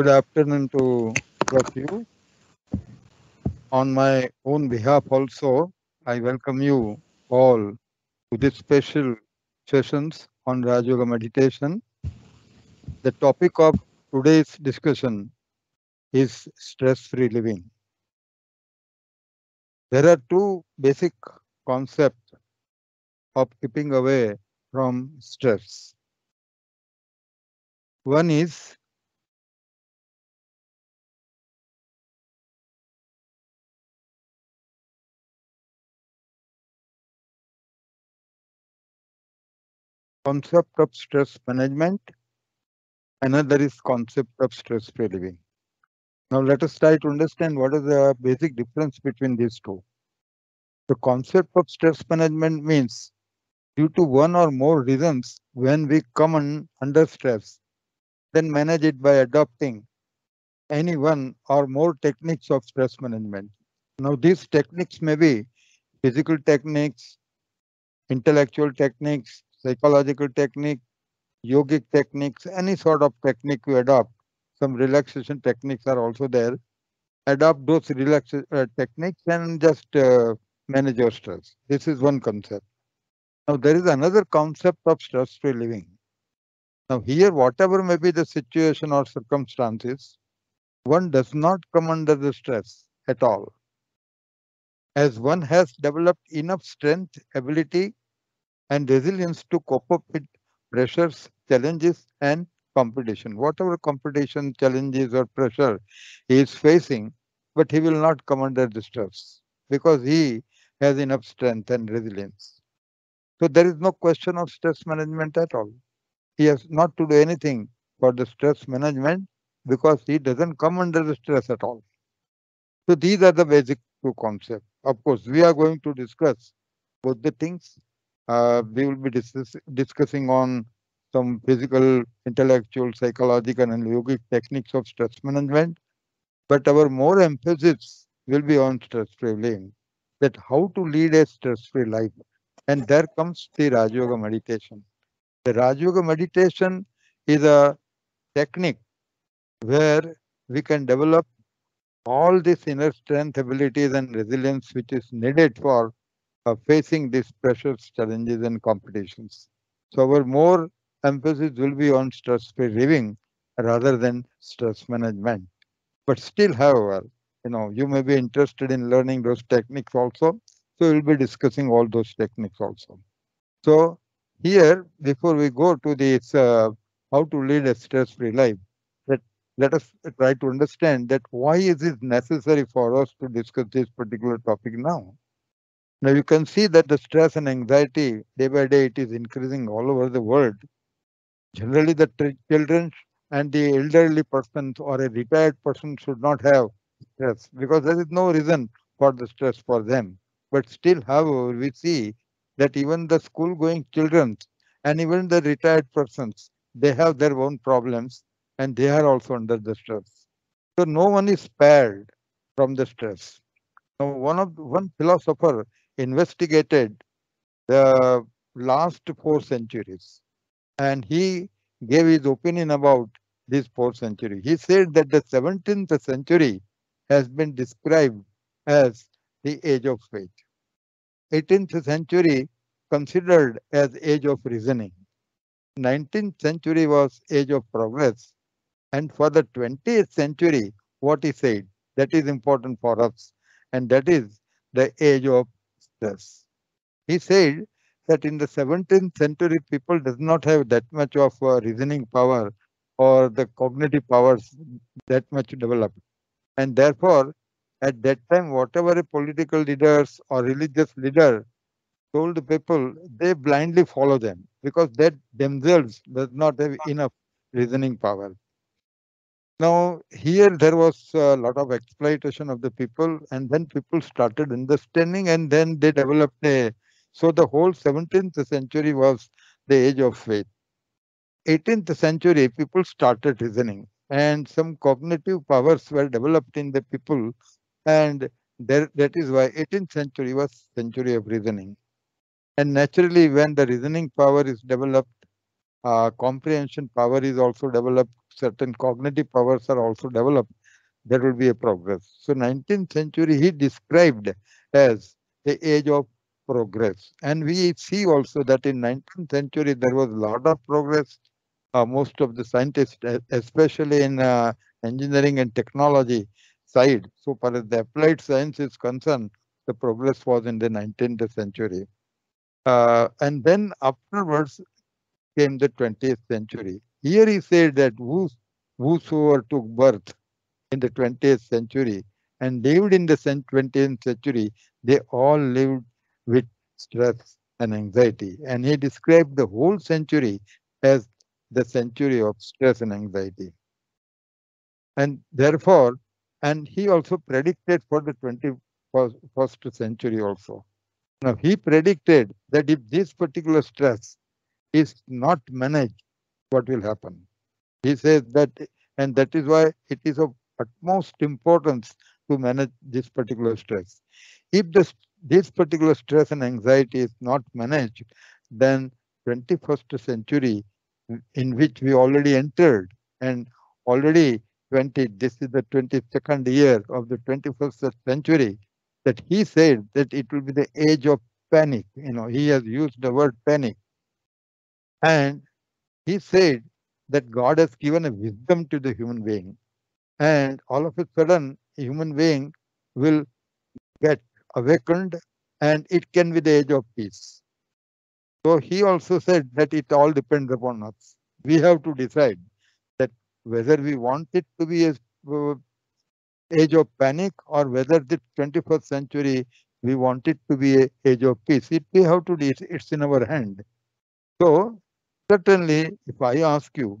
Good afternoon to all of you. On my own behalf also, I welcome you all to this special sessions on Raj Yoga meditation. The topic of today's discussion is stress-free living. There are two basic concepts of keeping away from stress. One is concept of stress management. Another is concept of stress-free living. Now let us try to understand what is the basic difference between these two. The concept of stress management means due to one or more reasons when we come under stress, then manage it by adopting any one or more techniques of stress management. Now these techniques may be physical techniques, intellectual techniques, psychological technique, yogic techniques, any sort of technique you adopt. Some relaxation techniques are also there. Adopt those relaxation uh, techniques and just uh, manage your stress. This is one concept. Now there is another concept of stress-free living. Now here, whatever may be the situation or circumstances, one does not come under the stress at all. As one has developed enough strength, ability, and resilience to cope up with pressures, challenges, and competition. Whatever competition, challenges, or pressure he is facing, but he will not come under the stress because he has enough strength and resilience. So there is no question of stress management at all. He has not to do anything for the stress management because he doesn't come under the stress at all. So these are the basic two concepts. Of course, we are going to discuss both the things Uh, we will be dis discussing on some physical, intellectual, psychological, and yogic techniques of stress management. But our more emphasis will be on stress-free living, that how to lead a stress-free life. And there comes the Raj Yoga meditation. The Raj Yoga meditation is a technique where we can develop all these inner strength, abilities, and resilience which is needed for uh, facing these pressures, challenges, and competitions. So our more emphasis will be on stress-free living rather than stress management. But still, however, you know, you may be interested in learning those techniques also. So we'll be discussing all those techniques also. So here, before we go to this, uh, how to lead a stress-free life, let, let us try to understand that why is it necessary for us to discuss this particular topic now? Now you can see that the stress and anxiety day by day it is increasing all over the world. Generally, the children and the elderly persons or a retired person should not have stress because there is no reason for the stress for them. But still, however, we see that even the school going children and even the retired persons, they have their own problems and they are also under the stress. So no one is spared from the stress. Now, one of one philosopher investigated the last four centuries and he gave his opinion about this fourth century. He said that the 17th century has been described as the age of faith. 18th century considered as age of reasoning. 19th century was age of progress. And for the 20th century, what he said, that is important for us. And that is the age of this. He said that in the 17th century, people does not have that much of uh, reasoning power or the cognitive powers that much developed. And therefore, at that time, whatever a political leaders or religious leader told the people, they blindly follow them because that themselves does not have enough reasoning power. Now, here there was a lot of exploitation of the people, and then people started understanding, and then they developed a. So, the whole 17th century was the age of faith. 18th century, people started reasoning, and some cognitive powers were developed in the people, and there, that is why 18th century was century of reasoning. And naturally, when the reasoning power is developed, uh, comprehension power is also developed, certain cognitive powers are also developed, there will be a progress. So 19th century he described as the age of progress. And we see also that in 19th century there was a lot of progress. Uh, most of the scientists, especially in uh, engineering and technology side, so far as the applied science is concerned, the progress was in the 19th century. Uh, and then afterwards came the 20th century. Here he said that whosoever took birth in the 20th century and lived in the 20th century, they all lived with stress and anxiety. And he described the whole century as the century of stress and anxiety. And therefore, and he also predicted for the 21st century also. Now, he predicted that if this particular stress is not managed, what will happen? He says that, and that is why it is of utmost importance to manage this particular stress. If the, this particular stress and anxiety is not managed, then 21st century in which we already entered and already 20, this is the 22nd year of the 21st century, that he said that it will be the age of panic. You know, he has used the word panic. And he said that God has given a wisdom to the human being. And all of a sudden, a human being will get awakened and it can be the age of peace. So he also said that it all depends upon us. We have to decide that whether we want it to be a uh, age of panic or whether the 21st century we want it to be a age of peace. It we have to it's in our hand. So certainly if I ask you,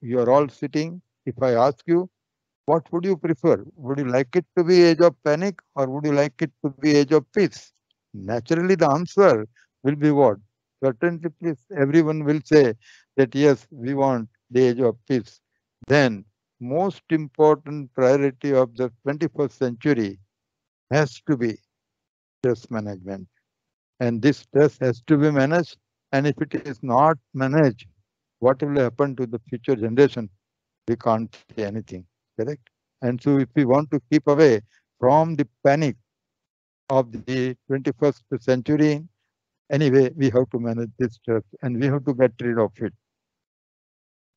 you are all sitting, if I ask you, what would you prefer? Would you like it to be age of panic or would you like it to be age of peace? Naturally, the answer will be what? Certainly, please, everyone will say that yes, we want the age of peace. Then, most important priority of the 21st century has to be stress management. And this stress has to be managed. And if it is not managed, what will happen to the future generation? We can't say anything correct? And so if we want to keep away from the panic of the 21st century, anyway, we have to manage this stress and we have to get rid of it.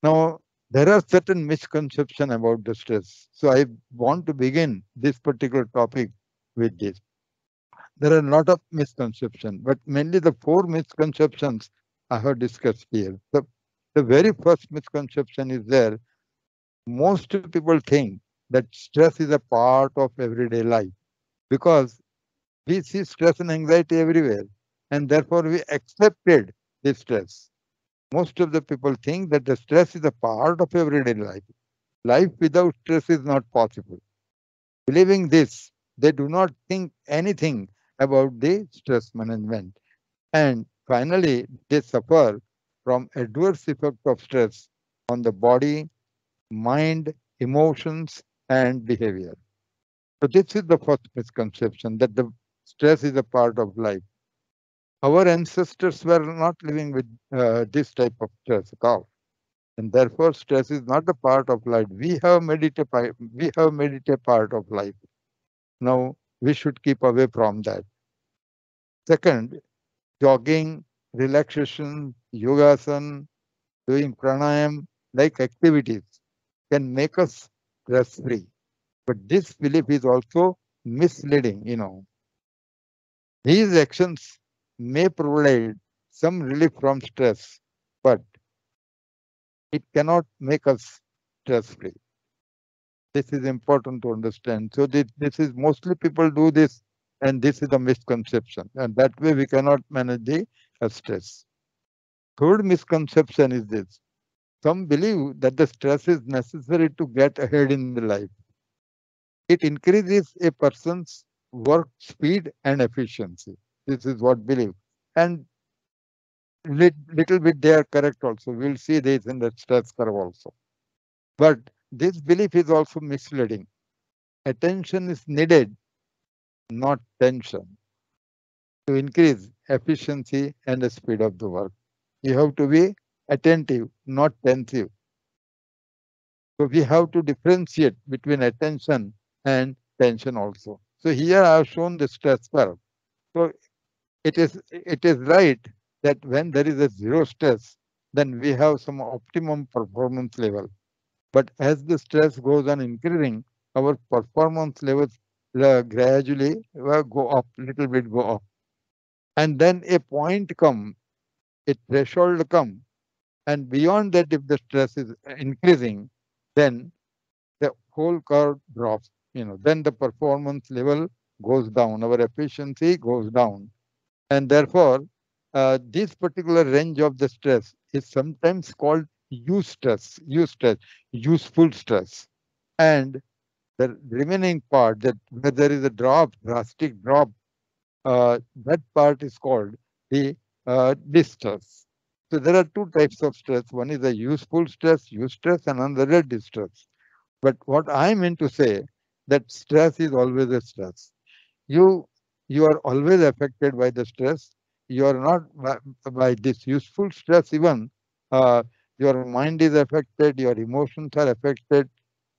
Now, there are certain misconceptions about the stress. So I want to begin this particular topic with this. There are a lot of misconceptions, but mainly the four misconceptions I have discussed here. The, the very first misconception is there most people think that stress is a part of everyday life because we see stress and anxiety everywhere and therefore we accepted this stress. Most of the people think that the stress is a part of everyday life. Life without stress is not possible. Believing this, they do not think anything about the stress management. And finally, they suffer from adverse effect of stress on the body, mind, emotions, and behavior. So this is the first misconception that the stress is a part of life. Our ancestors were not living with uh, this type of stress at all. And therefore, stress is not a part of life. We have made it a, we have made it a part of life. Now, we should keep away from that. Second, jogging, relaxation, yogasana, doing pranayam, like activities can make us stress free. But this belief is also misleading, you know. These actions may provide some relief from stress, but it cannot make us stress free. This is important to understand. So this, this is mostly people do this and this is a misconception and that way we cannot manage the stress. Third misconception is this. Some believe that the stress is necessary to get ahead in the life. It increases a person's work speed and efficiency. This is what believe. And little bit they are correct also. We'll see this in the stress curve also. But this belief is also misleading. Attention is needed, not tension, to increase efficiency and the speed of the work. You have to be attentive, not tensive. So we have to differentiate between attention and tension also. So here I have shown the stress curve. So it is it is right that when there is a zero stress, then we have some optimum performance level. But as the stress goes on increasing, our performance levels uh, gradually uh, go up, little bit go up. And then a point come, a threshold come, and beyond that, if the stress is increasing, then the whole curve drops. You know, then the performance level goes down, our efficiency goes down, and therefore, uh, this particular range of the stress is sometimes called eustress, use stress, useful stress, and the remaining part that where there is a drop, drastic drop, uh, that part is called the uh, distress. So there are two types of stress. One is a useful stress, eustress, and another distress. But what I mean to say that stress is always a stress. You you are always affected by the stress. You are not by, by this useful stress even. Uh, your mind is affected, your emotions are affected,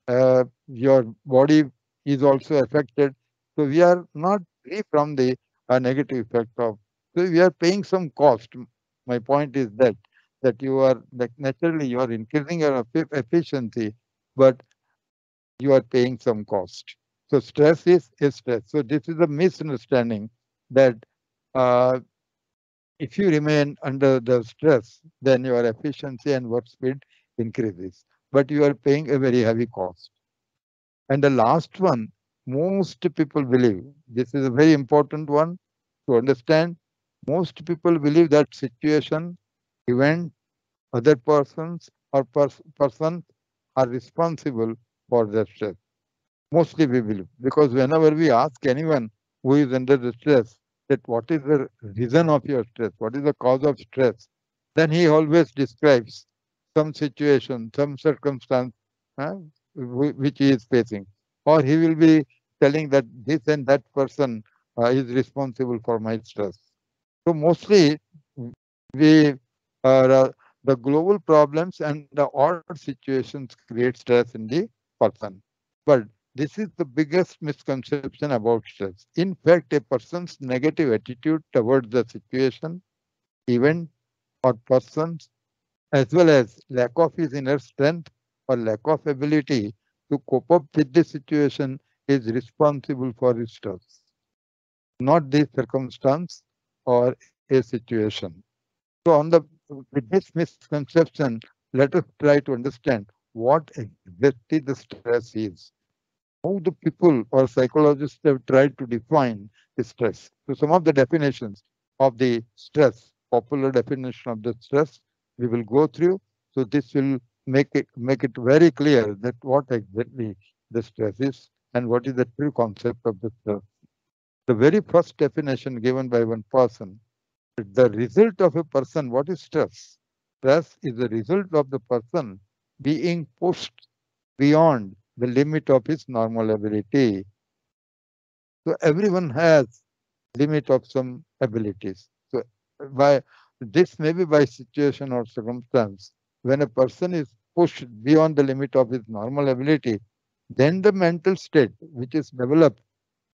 uh, your body is also affected. So we are not free from the uh, negative effect of. So we are paying some cost. My point is that that you are like naturally you are increasing your efficiency, but you are paying some cost. So stress is, is stress. So this is a misunderstanding that uh, if you remain under the stress, then your efficiency and work speed increases but you are paying a very heavy cost. And the last one, most people believe, this is a very important one to understand. Most people believe that situation, event, other persons or pers person are responsible for their stress. Mostly we believe because whenever we ask anyone who is under the stress that what is the reason of your stress, what is the cause of stress, then he always describes some situation, some circumstance which he is facing. Or he will be telling that this and that person uh, is responsible for my stress. So mostly we uh, the global problems and the odd situations create stress in the person. But this is the biggest misconception about stress. In fact, a person's negative attitude towards the situation, event, or persons as well as lack of his inner strength or lack of ability to cope up with the situation is responsible for his stress, not the circumstance or a situation. So on the with this misconception, let us try to understand what exactly the stress is. How the people or psychologists have tried to define the stress. So some of the definitions of the stress, popular definition of the stress we will go through. So this will make it make it very clear that what exactly the stress is and what is the true concept of the stress. The very first definition given by one person, the result of a person, what is stress? Stress is the result of the person being pushed beyond the limit of his normal ability. So everyone has limit of some abilities. So by this may be by situation or circumstance. When a person is pushed beyond the limit of his normal ability, then the mental state which is developed,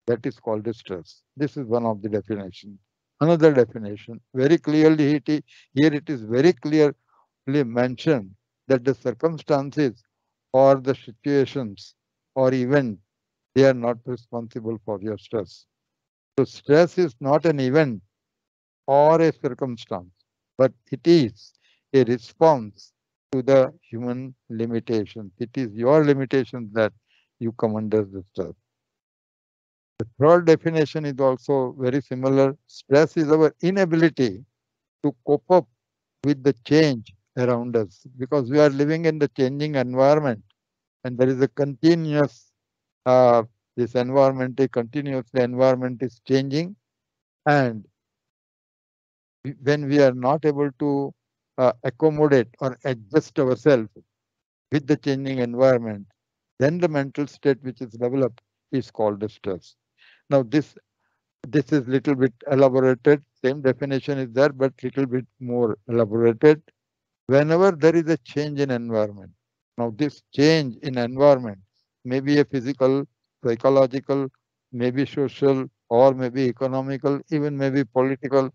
that is called stress. This is one of the definitions. Another definition, very clearly here it is very clearly mentioned that the circumstances or the situations or event, they are not responsible for your stress. So stress is not an event or a circumstance, but it is a response to the human limitations. It is your limitations that you come under the stress. The third definition is also very similar. Stress is our inability to cope up with the change around us because we are living in the changing environment and there is a continuous uh, this environment continuously environment is changing and when we are not able to uh, accommodate or adjust ourselves with the changing environment, then the mental state which is developed is called the stress. Now this this is little bit elaborated. Same definition is there, but little bit more elaborated. Whenever there is a change in environment. Now, this change in environment may be a physical, psychological, maybe social, or maybe economical, even maybe political,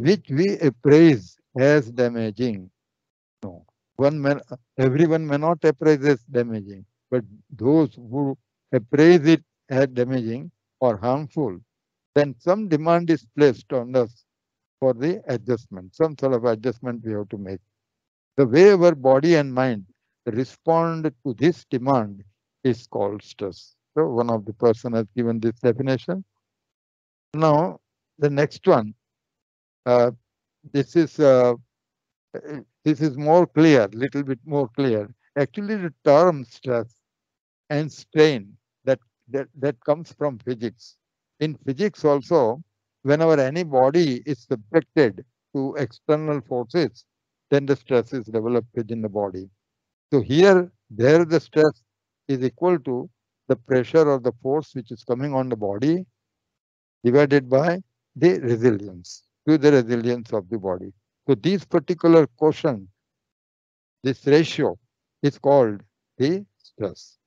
which we appraise as damaging. No, one may, everyone may not appraise as damaging, but those who appraise it as damaging or harmful, then some demand is placed on us for the adjustment, some sort of adjustment we have to make. The way our body and mind respond to this demand is called stress. So one of the person has given this definition. Now the next one, uh, this is uh, this is more clear, little bit more clear. Actually, the term stress and strain that that that comes from physics. In physics also, whenever any body is subjected to external forces, then the stress is developed within the body. So here, there the stress is equal to the pressure or the force which is coming on the body divided by the resilience, to the resilience of the body. So this particular quotient, this ratio is called the stress.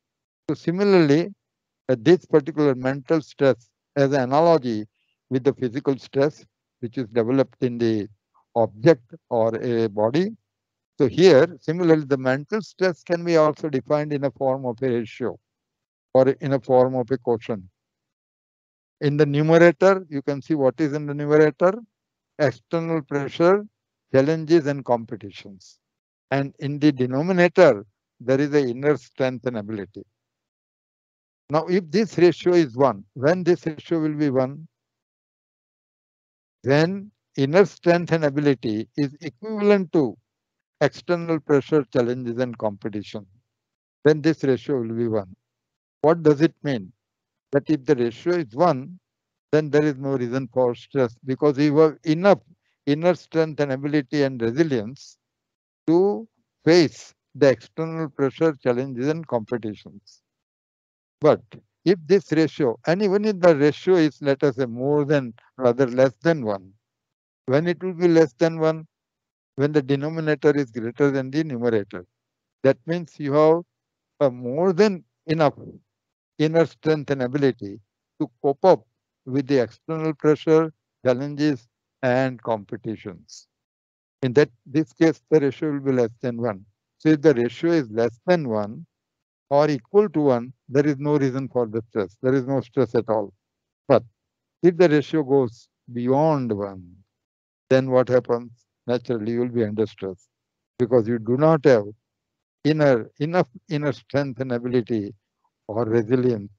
So similarly, uh, this particular mental stress as an analogy with the physical stress, which is developed in the object or a body. So here, similarly, the mental stress can be also defined in a form of a ratio or in a form of a quotient. In the numerator, you can see what is in the numerator, external pressure, challenges and competitions. And in the denominator, there is a inner strength and ability. Now, if this ratio is 1, when this ratio will be 1, then inner strength and ability is equivalent to external pressure, challenges, and competition, then this ratio will be 1. What does it mean? That if the ratio is 1, then there is no reason for stress because you have enough inner strength and ability and resilience to face the external pressure, challenges, and competitions. But if this ratio, and even if the ratio is, let us say, more than, rather less than 1, when it will be less than 1? When the denominator is greater than the numerator. That means you have uh, more than enough inner strength and ability to cope up with the external pressure, challenges, and competitions. In that this case, the ratio will be less than 1. So if the ratio is less than 1 or equal to 1, there is no reason for the stress. There is no stress at all. But if the ratio goes beyond 1, then what happens? Naturally, you will be under stress because you do not have inner enough inner strength and ability or resilience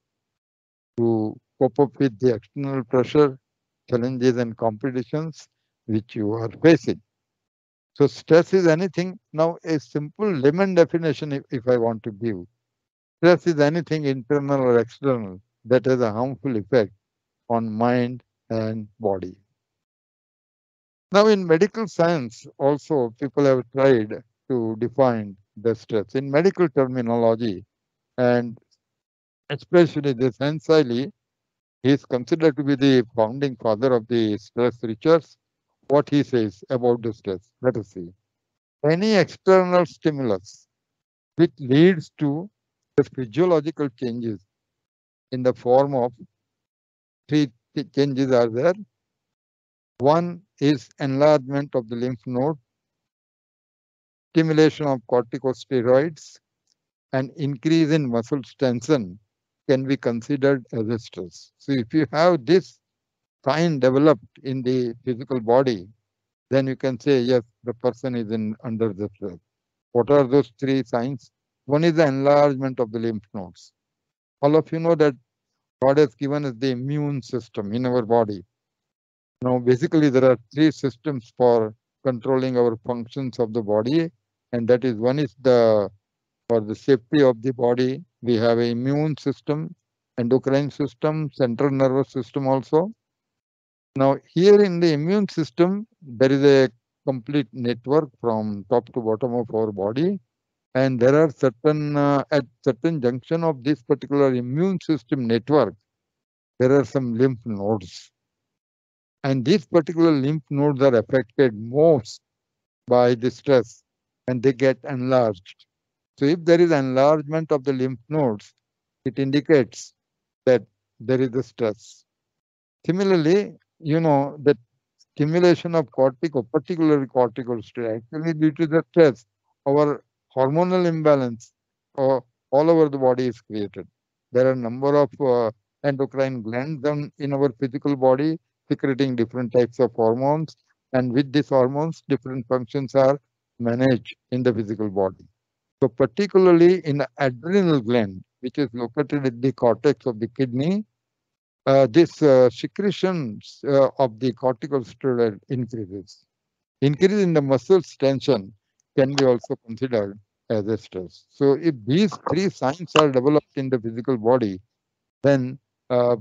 to cope up with the external pressure, challenges, and competitions which you are facing. So stress is anything. Now, a simple lemon definition, if, if I want to give, stress is anything internal or external that has a harmful effect on mind and body. Now, in medical science, also people have tried to define the stress in medical terminology, and especially this Hans Selye, he is considered to be the founding father of the stress research. What he says about the stress, let us see. Any external stimulus which leads to the physiological changes in the form of three changes are there one is enlargement of the lymph node, stimulation of corticosteroids, and increase in muscle tension can be considered as a stress. So if you have this sign developed in the physical body, then you can say, yes, the person is in under the stress. What are those three signs? One is the enlargement of the lymph nodes. All of you know that God has given us the immune system in our body. Now, basically, there are three systems for controlling our functions of the body, and that is one is the for the safety of the body. We have an immune system, endocrine system, central nervous system also. Now, here in the immune system, there is a complete network from top to bottom of our body, and there are certain uh, at certain junction of this particular immune system network, there are some lymph nodes and these particular lymph nodes are affected most by the stress and they get enlarged. So if there is enlargement of the lymph nodes, it indicates that there is a stress. Similarly, you know, that stimulation of cortical, particularly cortical stress, actually due to the stress, our hormonal imbalance uh, all over the body is created. There are a number of uh, endocrine glands in our physical body secreting different types of hormones. And with these hormones, different functions are managed in the physical body. So particularly in the adrenal gland, which is located in the cortex of the kidney, uh, this uh, secretions uh, of the cortical corticosteroid increases. Increase in the muscles tension can be also considered as a stress. So if these three signs are developed in the physical body, then uh,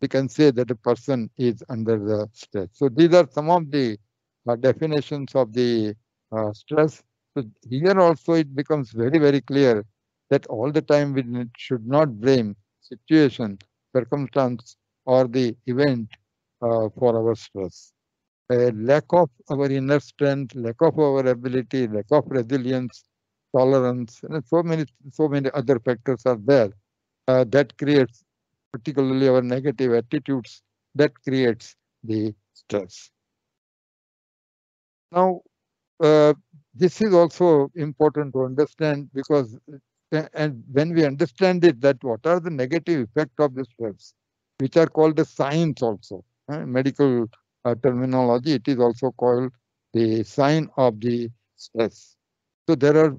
we can say that a person is under the stress. So these are some of the uh, definitions of the uh, stress. So here also it becomes very, very clear that all the time we should not blame situation, circumstance, or the event uh, for our stress. A lack of our inner strength, lack of our ability, lack of resilience, tolerance, and so many, so many other factors are there uh, that creates particularly our negative attitudes, that creates the stress. Now, uh, this is also important to understand because uh, and when we understand it, that what are the negative effects of the stress, which are called the signs also. Uh, medical uh, terminology, it is also called the sign of the stress. So there are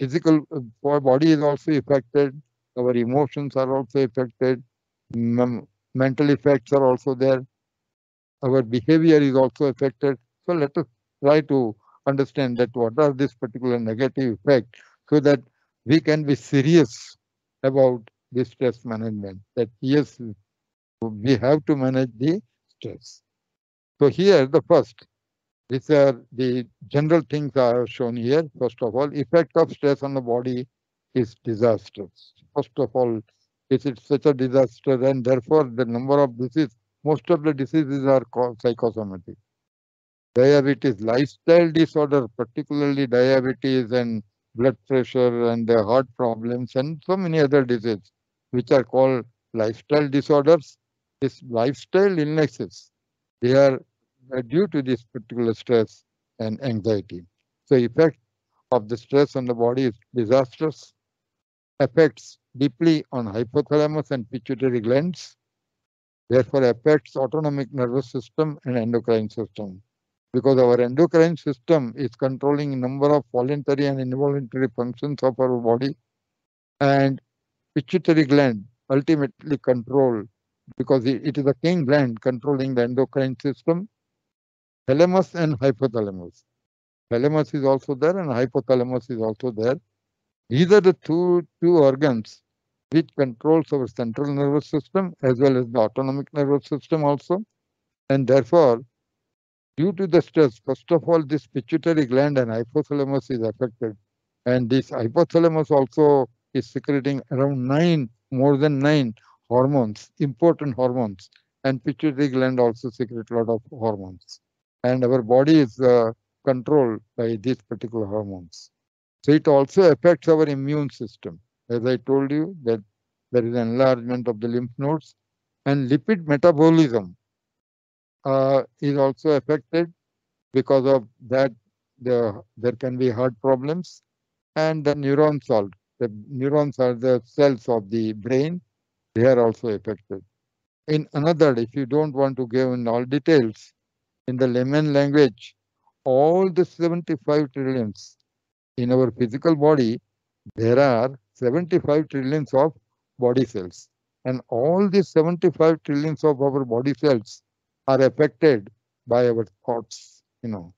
physical, our uh, body is also affected, our emotions are also affected, mental effects are also there, our behavior is also affected. So let us try to understand that what are this particular negative effect so that we can be serious about the stress management that yes we have to manage the stress. So here the first these are the general things are shown here. First of all effect of stress on the body is disastrous first of all, it is such a disaster, and therefore the number of diseases, most of the diseases are called psychosomatic. Diabetes, lifestyle disorder, particularly diabetes and blood pressure and the heart problems and so many other diseases, which are called lifestyle disorders. These lifestyle illnesses, they are uh, due to this particular stress and anxiety. So effect of the stress on the body is disastrous, affects deeply on hypothalamus and pituitary glands, therefore affects autonomic nervous system and endocrine system. Because our endocrine system is controlling number of voluntary and involuntary functions of our body, and pituitary gland ultimately control because it is a king gland controlling the endocrine system, thalamus and hypothalamus. Thalamus is also there and hypothalamus is also there. These are the two, two organs which controls our central nervous system as well as the autonomic nervous system also. And therefore, due to the stress, first of all, this pituitary gland and hypothalamus is affected. And this hypothalamus also is secreting around nine, more than nine hormones, important hormones. And pituitary gland also secretes a lot of hormones. And our body is uh, controlled by these particular hormones. So it also affects our immune system. As I told you, that there is enlargement of the lymph nodes and lipid metabolism uh, is also affected because of that the, there can be heart problems and the neurons are the neurons are the cells of the brain. They are also affected. In another if you don't want to give in all details in the layman language all the 75 trillions in our physical body there are 75 trillions of body cells. And all these 75 trillions of our body cells are affected by our thoughts, you know.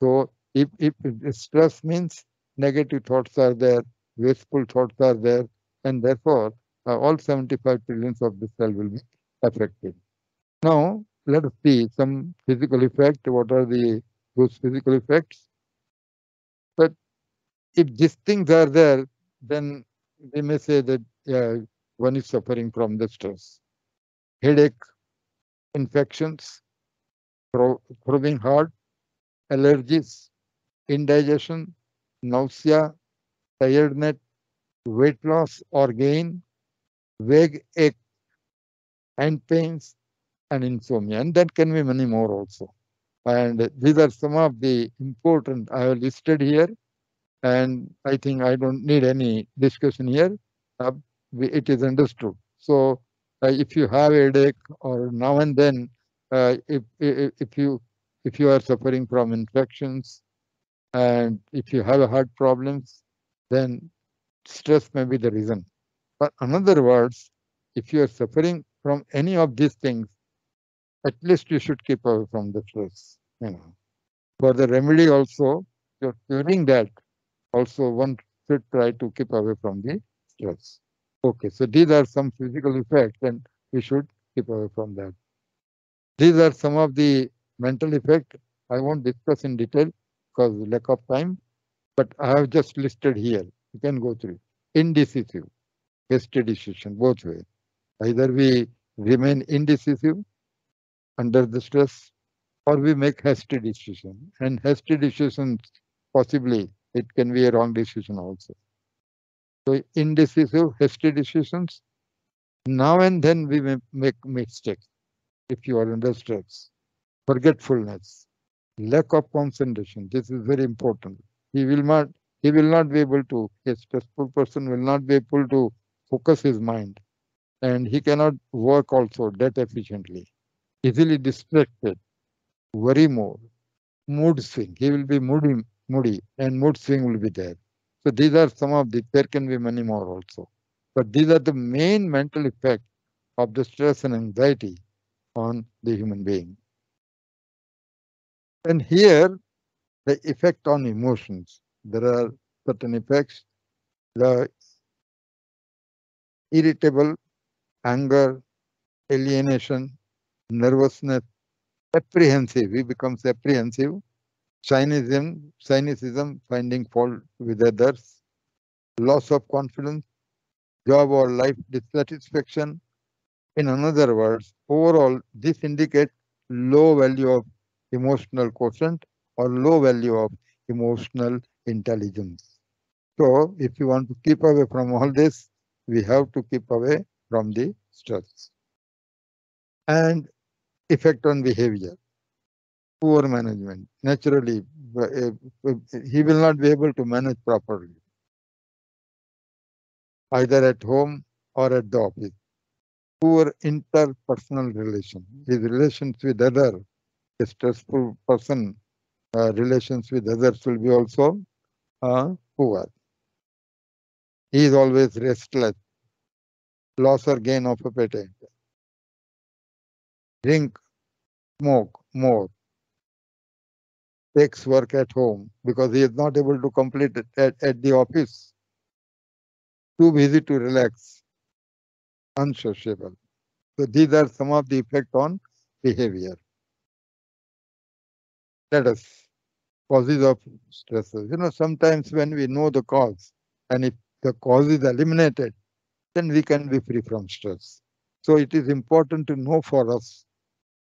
So if, if, stress means negative thoughts are there, wasteful thoughts are there, and therefore uh, all 75 trillions of the cell will be affected. Now, let us see some physical effect. What are the those physical effects? But if these things are there, then we may say that yeah, one is suffering from the stress. Headache, infections, throbbing heart, allergies, indigestion, nausea, tiredness, weight loss or gain, vague ache, hand pains, and insomnia. And that can be many more also. And these are some of the important I have listed here. And I think I don't need any discussion here. Uh, it is understood. So uh, if you have a headache or now and then, uh, if, if, if you if you are suffering from infections and if you have heart problems, then stress may be the reason. But in other words, if you are suffering from any of these things, at least you should keep away from the stress. You know, for the remedy also, you're curing that. Also, one should try to keep away from the stress. Okay, so these are some physical effects, and we should keep away from that. These are some of the mental effects. I won't discuss in detail because lack of time, but I have just listed here. You can go through. Indecisive, hasty decision, both ways. Either we remain indecisive under the stress or we make hasty decision. And hasty decisions, possibly, it can be a wrong decision also. So indecisive, hasty decisions. Now and then we may make mistakes if you are under stress. Forgetfulness, lack of concentration. This is very important. He will not he will not be able to, a stressful person will not be able to focus his mind and he cannot work also that efficiently. Easily distracted, worry more, mood swing. He will be moody, moody and mood swing will be there. So these are some of the, there can be many more also. But these are the main mental effect of the stress and anxiety on the human being. And here, the effect on emotions. There are certain effects. The irritable, anger, alienation, nervousness, apprehensive. He becomes apprehensive. Cynicism, cynicism, finding fault with others, loss of confidence, job or life dissatisfaction. In other words, overall, this indicates low value of emotional quotient or low value of emotional intelligence. So if you want to keep away from all this, we have to keep away from the stress. And effect on behavior poor management. Naturally, he will not be able to manage properly, either at home or at the office. Poor interpersonal relation. His relations with other, stressful person, uh, relations with others will be also uh, poor. He is always restless, loss or gain of appetite. Drink, smoke more, takes work at home because he is not able to complete it at, at the office. Too busy to relax, unsociable. So these are some of the effect on behavior. Let us causes of stresses. You know, sometimes when we know the cause and if the cause is eliminated, then we can be free from stress. So it is important to know for us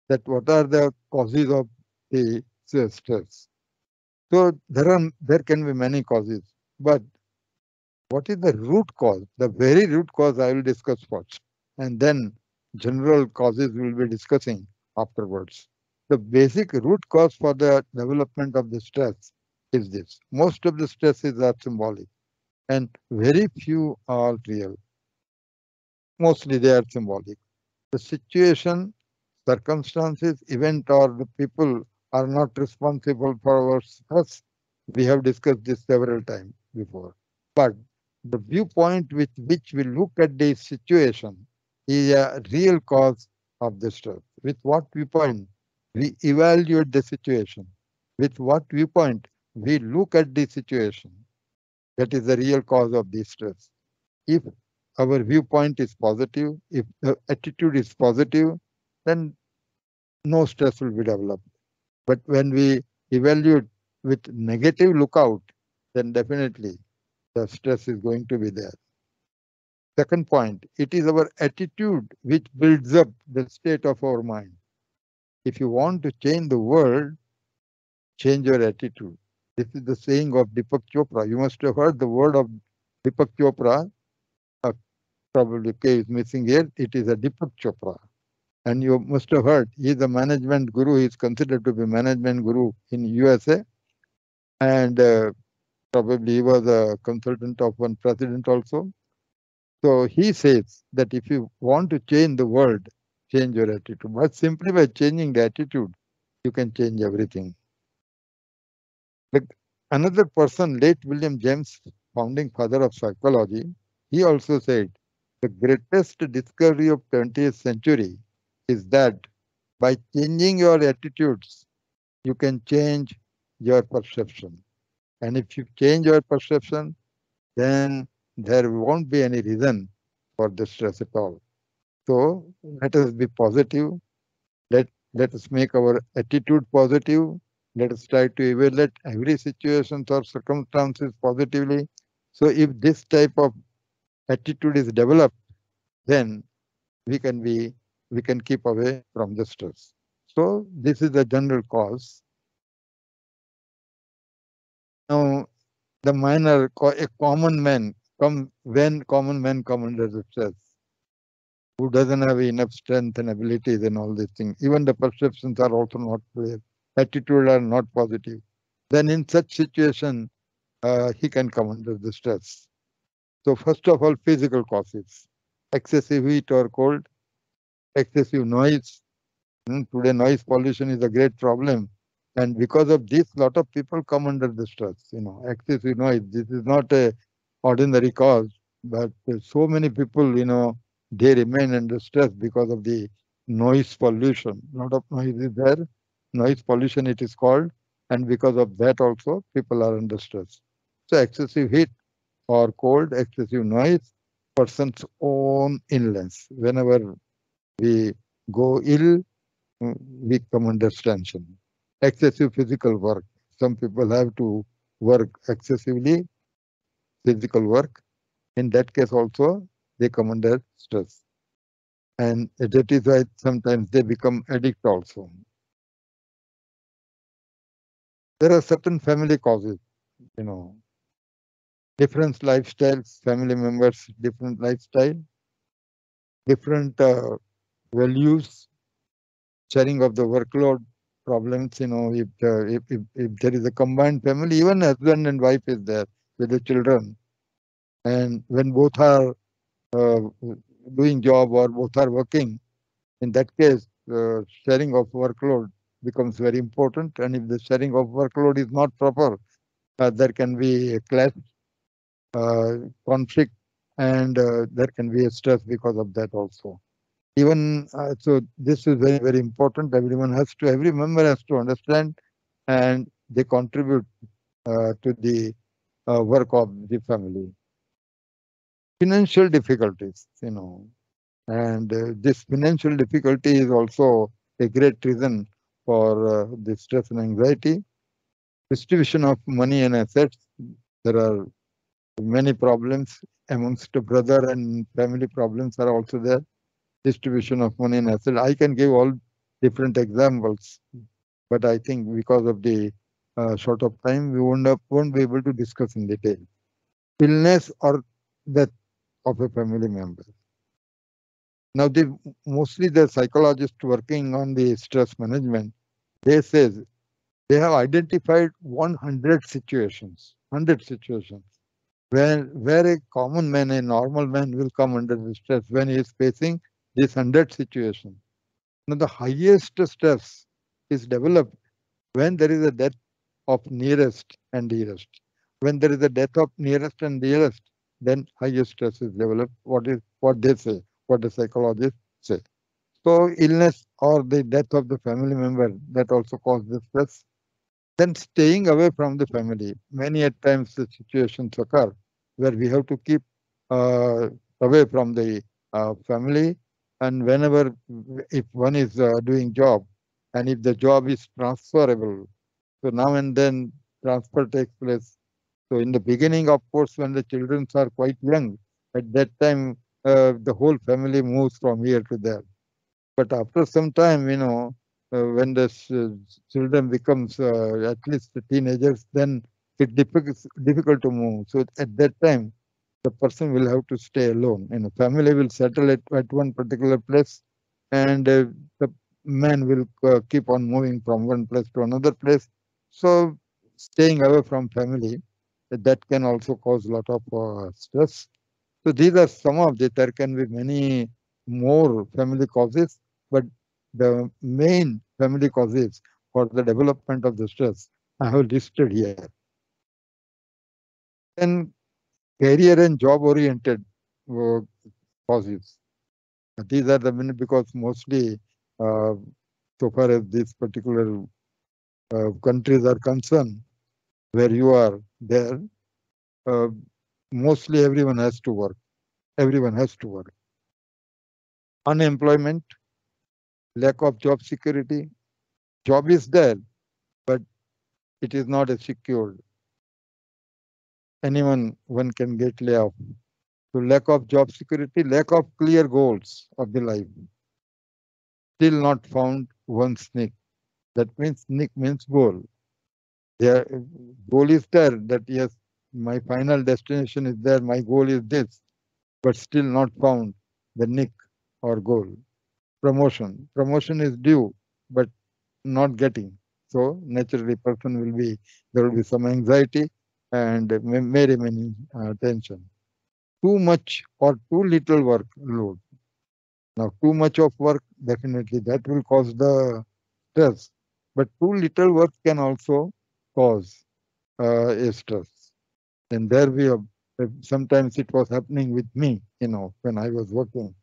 that what are the causes of the stress. So there are there can be many causes, but what is the root cause? The very root cause I will discuss first, and then general causes we will be discussing afterwards. The basic root cause for the development of the stress is this. Most of the stresses are symbolic, and very few are real. Mostly they are symbolic. The situation, circumstances, event, or the people are not responsible for our stress. We have discussed this several times before. But the viewpoint with which we look at the situation is a real cause of the stress. With what viewpoint we evaluate the situation? With what viewpoint we look at the situation? That is the real cause of the stress. If our viewpoint is positive, if the attitude is positive, then no stress will be developed. But when we evaluate with negative lookout, then definitely the stress is going to be there. Second point, it is our attitude which builds up the state of our mind. If you want to change the world, change your attitude. This is the saying of Deepak Chopra. You must have heard the word of Deepak Chopra. Uh, probably K is missing here. It is a Deepak Chopra. And you must have heard he is a management guru. He is considered to be management guru in USA. And uh, probably he was a consultant of one president also. So he says that if you want to change the world, change your attitude. But simply by changing the attitude, you can change everything. Like another person, late William James, founding father of psychology, he also said the greatest discovery of 20th century is that by changing your attitudes, you can change your perception. And if you change your perception, then there won't be any reason for distress at all. So let us be positive. Let, let us make our attitude positive. Let us try to evaluate every situation or circumstances positively. So if this type of attitude is developed, then we can be we can keep away from the stress. So this is the general cause. Now the minor a common man come when common men come under the stress who doesn't have enough strength and abilities and all these things even the perceptions are also not clear attitude are not positive then in such situation uh, he can come under the stress so first of all physical causes excessive heat or cold excessive noise hmm, today noise pollution is a great problem and because of this lot of people come under the stress you know excessive noise this is not a ordinary cause, but so many people, you know, they remain under stress because of the noise pollution. Lot of noise is there, noise pollution it is called, and because of that also people are under stress. So excessive heat or cold, excessive noise, person's own illness. Whenever we go ill, we come under tension. Excessive physical work. Some people have to work excessively physical work. In that case also, they come under stress. And that is why sometimes they become addict also. There are certain family causes, you know, different lifestyles, family members, different lifestyle, different uh, values, sharing of the workload problems, you know, if, uh, if, if, if there is a combined family, even husband and wife is there, with the children. And when both are uh, doing job or both are working, in that case, uh, sharing of workload becomes very important. And if the sharing of workload is not proper, uh, there can be a clash, uh, conflict, and uh, there can be a stress because of that also. Even uh, so, this is very, very important. Everyone has to, every member has to understand and they contribute to the uh, work of the family. Financial difficulties, you know, and uh, this financial difficulty is also a great reason for uh, the stress and anxiety. Distribution of money and assets. There are many problems amongst brother and family problems are also there. Distribution of money and assets. I can give all different examples, but I think because of the uh, short of time, we won't, won't be able to discuss in detail. Illness or death of a family member. Now, the, mostly the psychologists working on the stress management, they say they have identified 100 situations, 100 situations, where, where a common man, a normal man will come under the stress when he is facing this 100 situation. Now, the highest stress is developed when there is a death of nearest and dearest. When there is a death of nearest and dearest, then highest stress is developed. What is what they say, what the psychologists say. So illness or the death of the family member that also causes stress. Then staying away from the family. Many at times the situations occur where we have to keep uh, away from the uh, family. And whenever, if one is uh, doing job, and if the job is transferable so now and then transfer takes place. So in the beginning, of course, when the children are quite young, at that time, uh, the whole family moves from here to there. But after some time, you know, uh, when the children becomes uh, at least teenagers, then it difficult difficult to move. So at that time, the person will have to stay alone. And a family will settle at, at one particular place, and uh, the man will uh, keep on moving from one place to another place. So staying away from family, that can also cause a lot of uh, stress. So these are some of the, there can be many more family causes, but the main family causes for the development of the stress I have listed here. Then career and job oriented uh. These are the many because mostly uh, so far as these particular uh, countries are concerned, where you are there, uh, mostly everyone has to work. Everyone has to work. Unemployment, lack of job security. Job is there, but it is not a secured. Anyone one can get layoff. So lack of job security, lack of clear goals of the life. Still not found one SNIC. That means SNIC means goal. Their goal is there that yes, my final destination is there, my goal is this, but still not found the nick or goal. Promotion. Promotion is due, but not getting. So naturally person will be, there will be some anxiety and may remain uh, tension. Too much or too little work load. Now too much of work, definitely that will cause the stress, but too little work can also cause uh, a stress. And there we have, sometimes it was happening with me, you know, when I was working.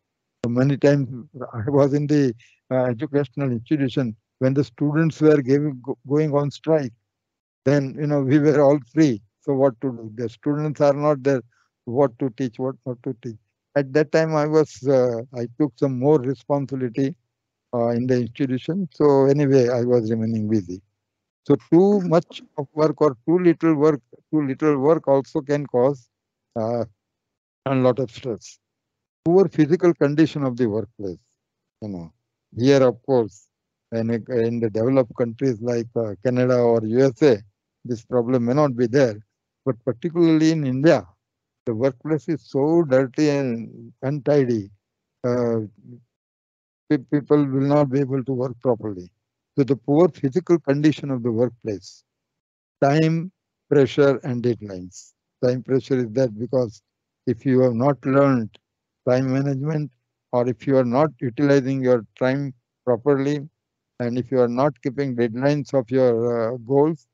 So many times I was in the uh, educational institution when the students were giving, going on strike. Then, you know, we were all free. So what to do? The students are not there. What to teach, what not to teach. At that time, I was, uh, I took some more responsibility uh, in the institution. So anyway, I was remaining busy. So too much of work or too little work, too little work also can cause uh, a lot of stress. Poor physical condition of the workplace. You know, here of course, in, in the developed countries like uh, Canada or USA, this problem may not be there. But particularly in India, the workplace is so dirty and untidy. Uh, people will not be able to work properly So the poor physical condition of the workplace. Time, pressure, and deadlines. Time pressure is that because if you have not learned time management or if you are not utilizing your time properly and if you are not keeping deadlines of your uh, goals,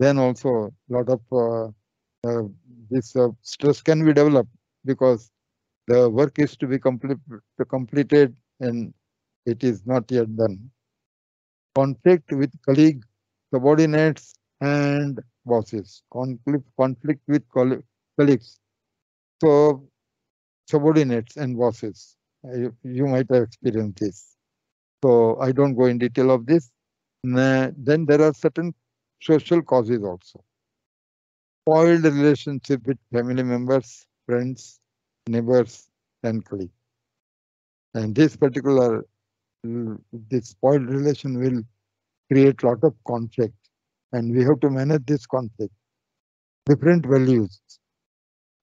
then also a lot of uh, uh, this uh, stress can be developed because the work is to be complete, completed and it is not yet done conflict with colleagues, subordinates, and bosses. Conflict, conflict with colleagues. So, subordinates and bosses. You, you might have experienced this. So, I don't go in detail of this. Then there are certain social causes also. Spoiled relationship with family members, friends, neighbors, and colleagues. And this particular this spoiled relation will create a lot of conflict and we have to manage this conflict. Different values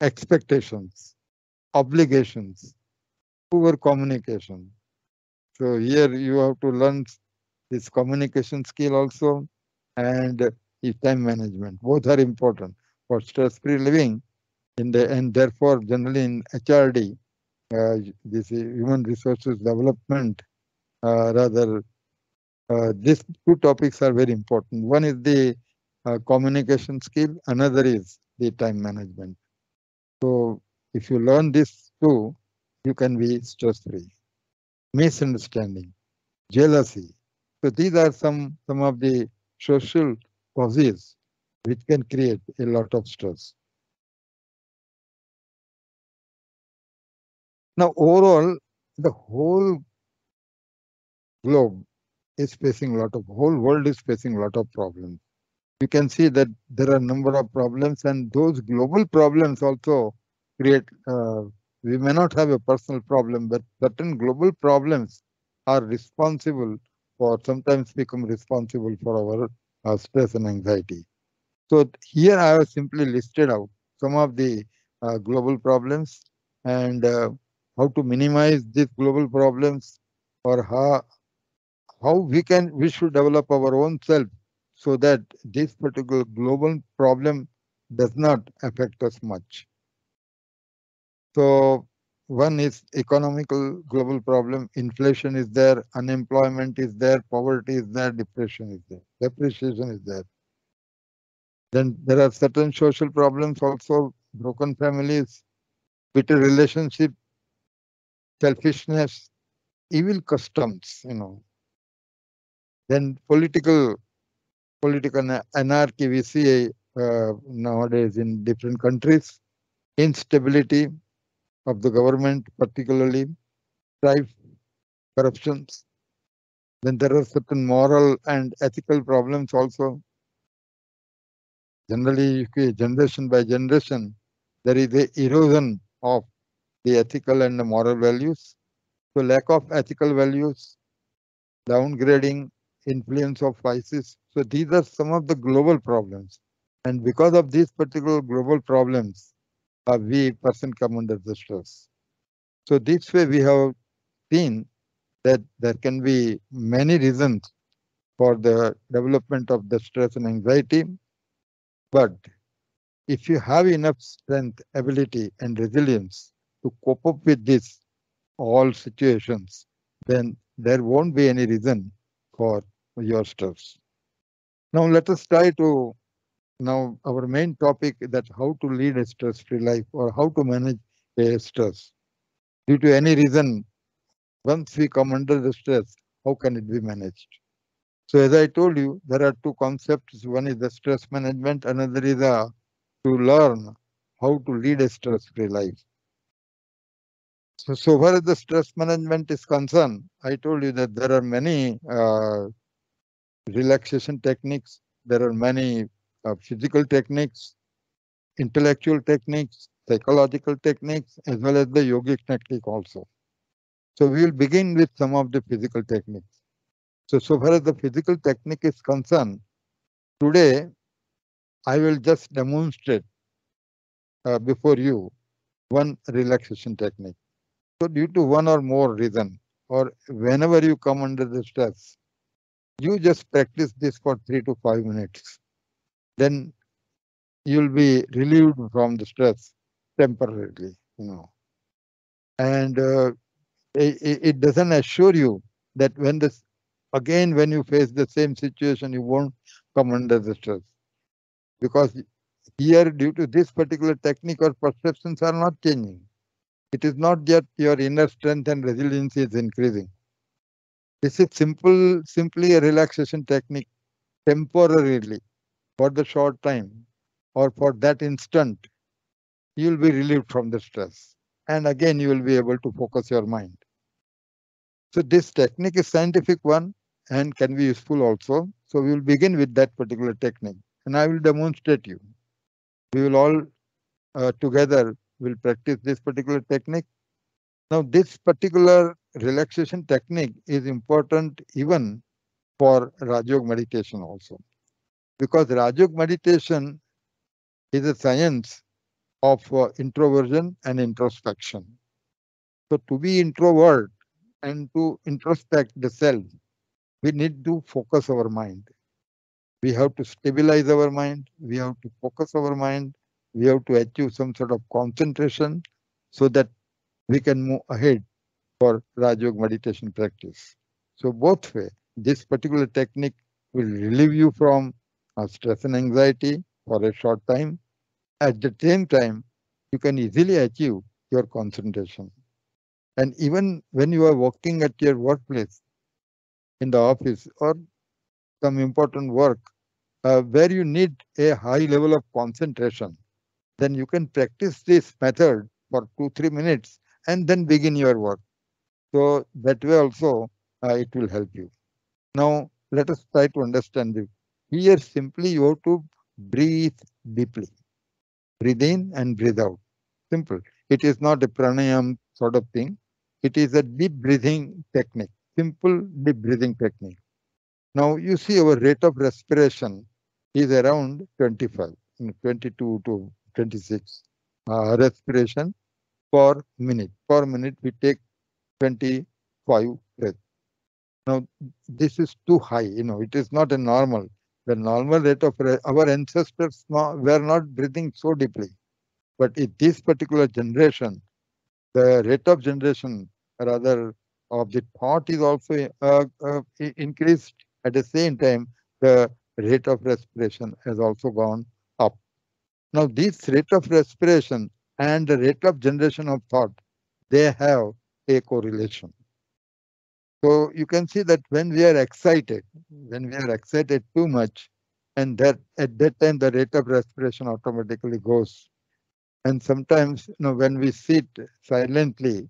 expectations obligations poor communication. So here you have to learn this communication skill also and if time management both are important for stress-free living in the and therefore generally in hrd uh, this human resources development uh, rather, uh, these two topics are very important. One is the uh, communication skill, another is the time management. So if you learn this two, you can be stress-free. Misunderstanding, jealousy. So these are some, some of the social causes which can create a lot of stress. Now, overall, the whole globe is facing a lot of, whole world is facing a lot of problems. You can see that there are a number of problems and those global problems also create, uh, we may not have a personal problem, but certain global problems are responsible or sometimes become responsible for our uh, stress and anxiety. So here I have simply listed out some of the uh, global problems and uh, how to minimize these global problems or how how we can we should develop our own self so that this particular global problem does not affect us much. So one is economical global problem. Inflation is there, unemployment is there, poverty is there, depression is there, depreciation is there. Then there are certain social problems also, broken families, bitter relationship, selfishness, evil customs, you know. Then political political anarchy we see uh, nowadays in different countries, instability of the government, particularly strife, corruptions. Then there are certain moral and ethical problems also. Generally, generation by generation, there is a erosion of the ethical and the moral values. So lack of ethical values, downgrading, influence of vices. So these are some of the global problems. And because of these particular global problems, uh, we person come under the stress. So this way we have seen that there can be many reasons for the development of the stress and anxiety. But if you have enough strength, ability, and resilience to cope up with this all situations, then there won't be any reason for your stress. Now let us try to now our main topic that how to lead a stress-free life or how to manage a stress. Due to any reason, once we come under the stress, how can it be managed? So as I told you, there are two concepts. One is the stress management, another is uh, to learn how to lead a stress-free life. So, so far as the stress management is concerned, I told you that there are many uh, relaxation techniques. There are many uh, physical techniques, intellectual techniques, psychological techniques, as well as the yogic technique also. So we will begin with some of the physical techniques. So, so far as the physical technique is concerned, today I will just demonstrate uh, before you one relaxation technique. So due to one or more reason, or whenever you come under the stress, you just practice this for three to five minutes then you'll be relieved from the stress temporarily, you know. And uh, it, it doesn't assure you that when this again when you face the same situation you won't come under the stress because here due to this particular technique or perceptions are not changing it is not that your inner strength and resilience is increasing this is simple simply a relaxation technique temporarily for the short time or for that instant, you will be relieved from the stress. And again, you will be able to focus your mind. So this technique is scientific one and can be useful also. So we will begin with that particular technique and I will demonstrate you. We will all uh, together will practice this particular technique. Now this particular relaxation technique is important even for Rajyog meditation also. Because Rajyog meditation is a science of uh, introversion and introspection. So to be introvert and to introspect the self we need to focus our mind. We have to stabilize our mind. We have to focus our mind. We have to achieve some sort of concentration so that we can move ahead for Rajyog meditation practice. So both way, this particular technique will relieve you from uh, stress and anxiety for a short time. At the same time, you can easily achieve your concentration. And even when you are working at your workplace, in the office or some important work uh, where you need a high level of concentration, then you can practice this method for two, three minutes and then begin your work. So that way also uh, it will help you. Now let us try to understand the here simply you have to breathe deeply. Breathe in and breathe out. Simple. It is not a pranayam sort of thing. It is a deep breathing technique. Simple deep breathing technique. Now you see our rate of respiration is around 25, 22 to 26 uh, respiration per minute. Per minute we take 25 breaths. Now this is too high, you know, it is not a normal. The normal rate of our ancestors were not breathing so deeply. But in this particular generation, the rate of generation rather of the thought is also uh, uh, increased. At the same time, the rate of respiration has also gone up. Now, this rate of respiration and the rate of generation of thought, they have a correlation. So you can see that when we are excited, when we are excited too much, and that at that time the rate of respiration automatically goes. And sometimes, you know, when we sit silently,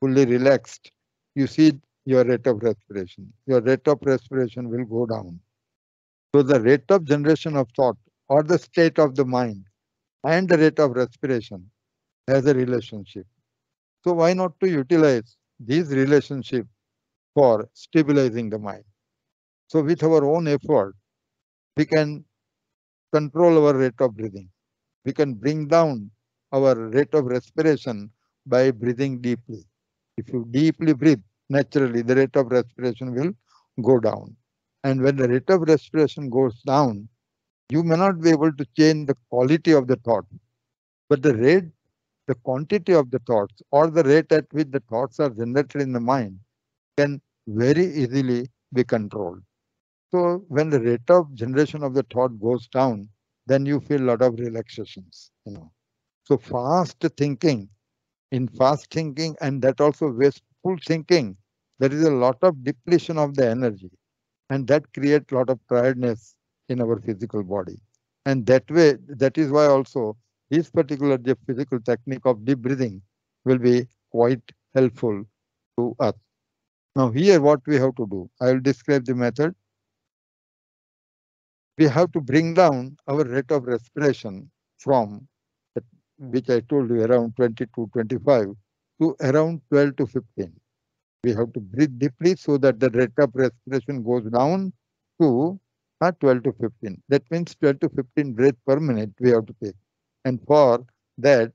fully relaxed, you see your rate of respiration. Your rate of respiration will go down. So the rate of generation of thought or the state of the mind and the rate of respiration has a relationship. So why not to utilize these relationship for stabilizing the mind? So with our own effort, we can control our rate of breathing. We can bring down our rate of respiration by breathing deeply. If you deeply breathe, naturally the rate of respiration will go down. And when the rate of respiration goes down, you may not be able to change the quality of the thought, but the rate, the quantity of the thoughts or the rate at which the thoughts are generated in the mind can very easily be controlled. So when the rate of generation of the thought goes down, then you feel a lot of relaxations, you know. So fast thinking, in fast thinking and that also wasteful thinking, there is a lot of depletion of the energy and that creates a lot of tiredness in our physical body. And that way, that is why also this particular physical technique of deep breathing will be quite helpful to us. Now here what we have to do, I will describe the method we have to bring down our rate of respiration from which I told you around 20 to 25 to around 12 to 15. We have to breathe deeply so that the rate of respiration goes down to uh, 12 to 15. That means 12 to 15 breaths per minute we have to take. And for that,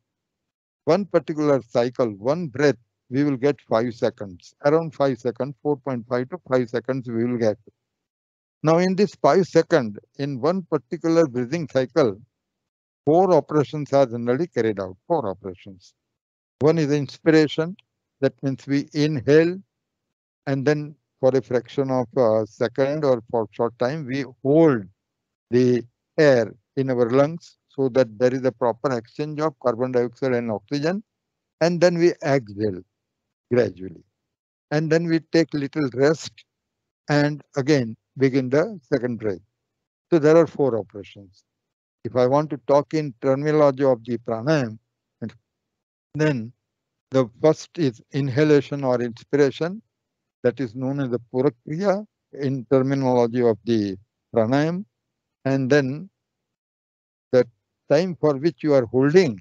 one particular cycle, one breath, we will get 5 seconds. Around 5 seconds, 4.5 to 5 seconds we will get. Now in this 5 second, in one particular breathing cycle, four operations are generally carried out, four operations. One is inspiration, that means we inhale and then for a fraction of a second or for short time, we hold the air in our lungs so that there is a proper exchange of carbon dioxide and oxygen. And then we exhale gradually. And then we take little rest and again begin the second breath. So there are four operations. If I want to talk in terminology of the pranayam, then the first is inhalation or inspiration, that is known as the purakriya in terminology of the pranayam. And then the time for which you are holding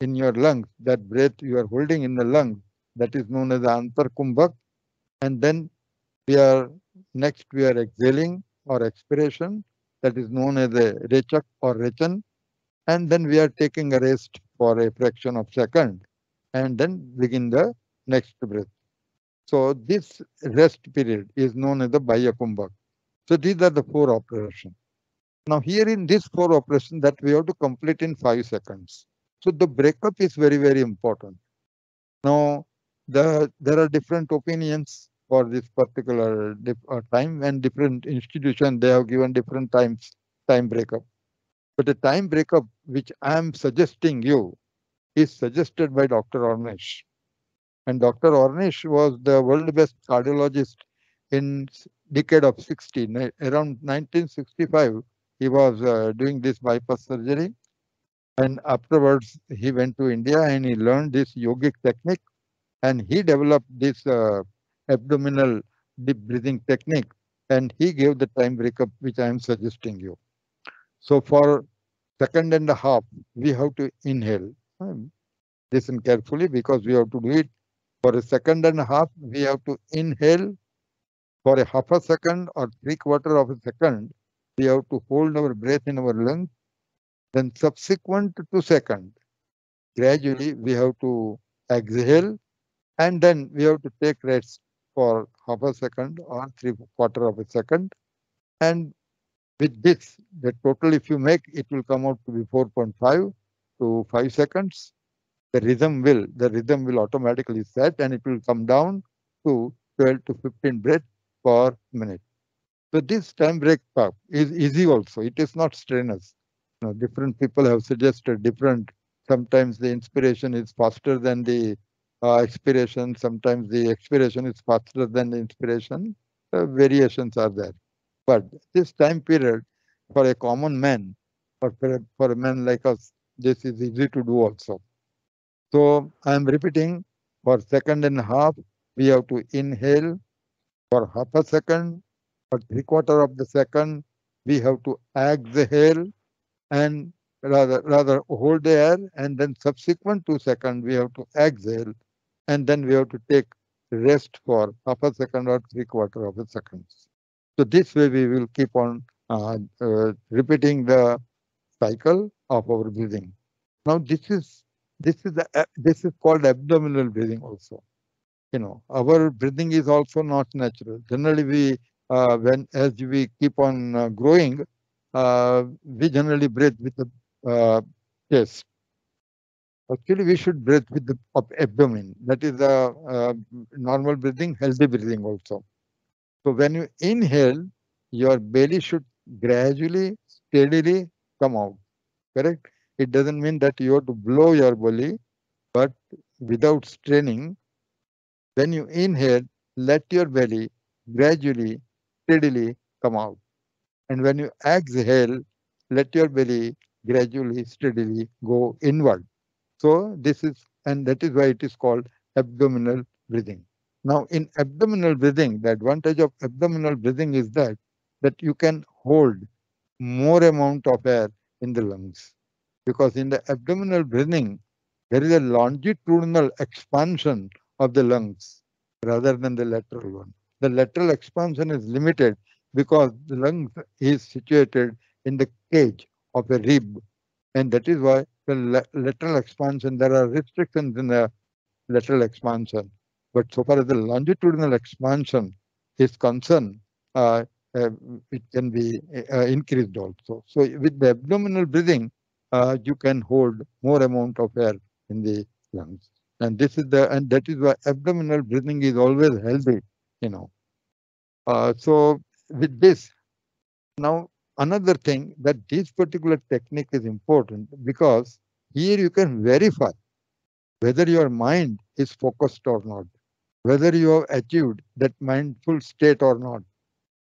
in your lungs, that breath you are holding in the lungs, that is known as the antarkumbhak. And then we are next we are exhaling or expiration that is known as a rechak or rechan. And then we are taking a rest for a fraction of second and then begin the next breath. So this rest period is known as the Bhaya So these are the four operations. Now here in this four operations that we have to complete in five seconds. So the breakup is very, very important. Now the there are different opinions for this particular uh, time and different institutions they have given different times time breakup. But the time breakup which I am suggesting you is suggested by Dr. Ornish. And Dr. Ornish was the world best cardiologist in decade of 60. Around 1965, he was uh, doing this bypass surgery. And afterwards, he went to India and he learned this yogic technique. And he developed this uh, abdominal deep breathing technique. And he gave the time breakup, which I am suggesting you. So for second and a half, we have to inhale. Hmm. Listen carefully because we have to do it for a second and a half. We have to inhale For a half a second or three quarter of a second, we have to hold our breath in our lungs. Then subsequent to second, gradually we have to exhale and then we have to take rest for half a second or three quarter of a second. And with this, the total if you make, it will come out to be 4.5 to 5 seconds. The rhythm will, the rhythm will automatically set and it will come down to 12 to 15 breaths per minute. So this time break up is easy also. It is not strenuous. Different people have suggested different. Sometimes the inspiration is faster than the uh, expiration. Sometimes the expiration is faster than the inspiration. Uh, variations are there. But this time period for a common man or for a, for a man like us, this is easy to do also. So I am repeating for second and a half, we have to inhale for half a second for three quarter of the second, we have to exhale and rather rather hold the air and then subsequent two seconds we have to exhale and then we have to take rest for half a second or three quarter of a second. So this way we will keep on uh, uh, repeating the cycle of our breathing. Now this is this is the, uh, this is called abdominal breathing also. You know, our breathing is also not natural. Generally, we uh, when as we keep on uh, growing, uh, we generally breathe with the chest. Actually, we should breathe with the abdomen. That is the uh, normal breathing, healthy breathing also. So when you inhale, your belly should gradually, steadily come out. Correct? It doesn't mean that you have to blow your belly, but without straining, when you inhale, let your belly gradually, steadily come out. And when you exhale, let your belly gradually, steadily go inward. So this is, and that is why it is called abdominal breathing. Now in abdominal breathing, the advantage of abdominal breathing is that, that you can hold more amount of air in the lungs. Because in the abdominal breathing, there is a longitudinal expansion of the lungs rather than the lateral one. The lateral expansion is limited because the lung is situated in the cage of a rib. And that is why the lateral expansion, there are restrictions in the lateral expansion. But so far as the longitudinal expansion is concerned, uh, uh, it can be uh, increased also. So with the abdominal breathing, uh, you can hold more amount of air in the lungs. And this is the, and that is why abdominal breathing is always healthy, you know. Uh, so with this, now another thing that this particular technique is important because here you can verify whether your mind is focused or not, whether you have achieved that mindful state or not.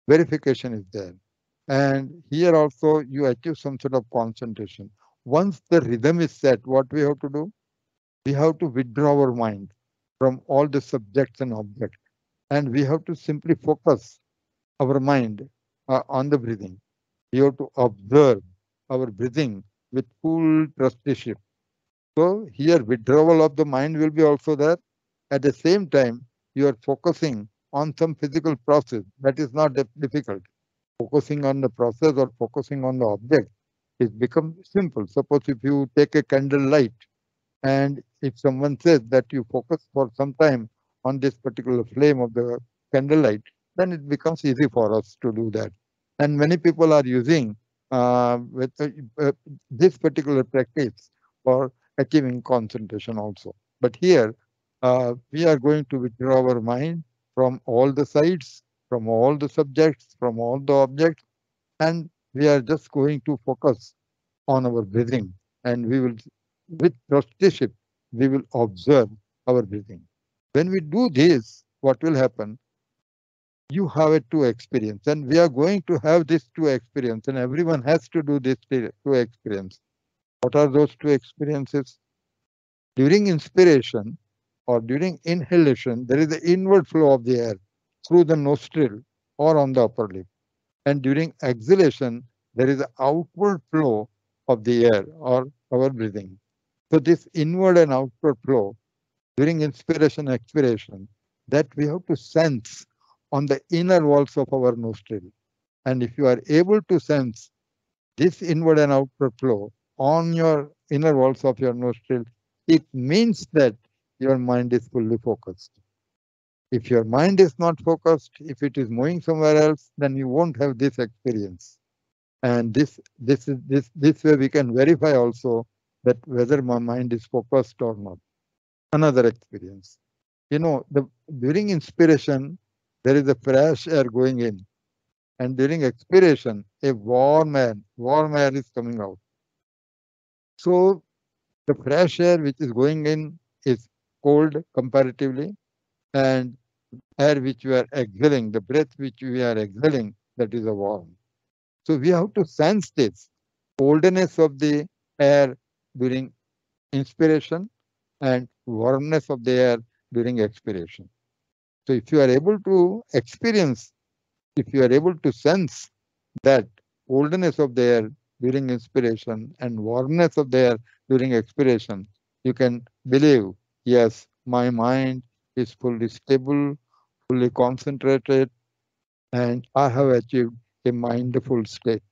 Verification is there. And here also you achieve some sort of concentration. Once the rhythm is set, what we have to do? We have to withdraw our mind from all the subjects and objects. And we have to simply focus our mind uh, on the breathing. We have to observe our breathing with full trusteeship. So here withdrawal of the mind will be also there. At the same time, you are focusing on some physical process. That is not difficult. Focusing on the process or focusing on the object is become simple. Suppose if you take a candle light and if someone says that you focus for some time on this particular flame of the candle light, then it becomes easy for us to do that. And many people are using uh, with uh, uh, this particular practice for achieving concentration also. But here, uh, we are going to withdraw our mind from all the sides, from all the subjects, from all the objects, and we are just going to focus on our breathing. And we will, with trusteeship, we will observe our breathing. When we do this, what will happen? You have a two experience and we are going to have this two experience and everyone has to do this two experience. What are those two experiences? During inspiration or during inhalation, there is the inward flow of the air through the nostril or on the upper lip. And during exhalation, there is the outward flow of the air or our breathing. So this inward and outward flow during inspiration expiration that we have to sense on the inner walls of our nostril. And if you are able to sense this inward and outward flow on your inner walls of your nostril, it means that your mind is fully focused. If your mind is not focused, if it is moving somewhere else, then you won't have this experience. And this this is this this way we can verify also that whether my mind is focused or not. Another experience. You know, the during inspiration, there is a fresh air going in. And during expiration, a warm air, warm air is coming out. So the fresh air which is going in is cold comparatively, and air which we are exhaling, the breath which we are exhaling, that is a warm. So we have to sense this coldness of the air during inspiration and warmness of the air during expiration. So if you are able to experience, if you are able to sense that oldness of the air during inspiration and warmness of the air during expiration, you can believe, yes, my mind is fully stable, fully concentrated, and I have achieved a mindful state.